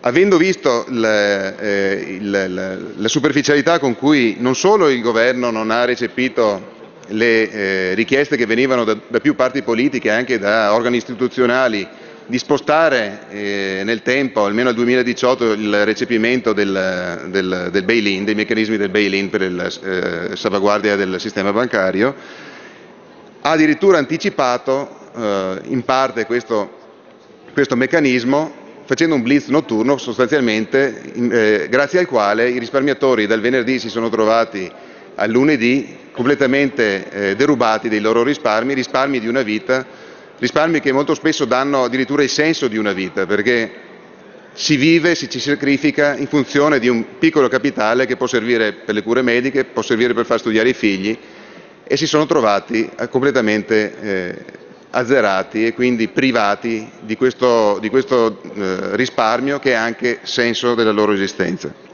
avendo visto la, eh, il, la, superficialità con cui non solo il governo non ha recepito le eh, richieste che venivano da, da, più parti politiche, anche da organi istituzionali, di spostare eh, nel tempo, almeno al 2018, il recepimento del, del, del bail-in, dei meccanismi del bail-in per la eh, salvaguardia del sistema bancario, ha addirittura anticipato eh, in parte questo, questo meccanismo facendo un blitz notturno sostanzialmente eh, grazie al quale i risparmiatori dal venerdì si sono trovati al lunedì completamente eh, derubati dei loro risparmi, risparmi di una vita, risparmi che molto spesso danno addirittura il senso di una vita perché si vive, si ci sacrifica in funzione di un piccolo capitale che può servire per le cure mediche, può servire per far studiare i figli e si sono trovati completamente eh, azzerati e quindi privati di questo, di questo eh, risparmio che è anche senso della loro esistenza.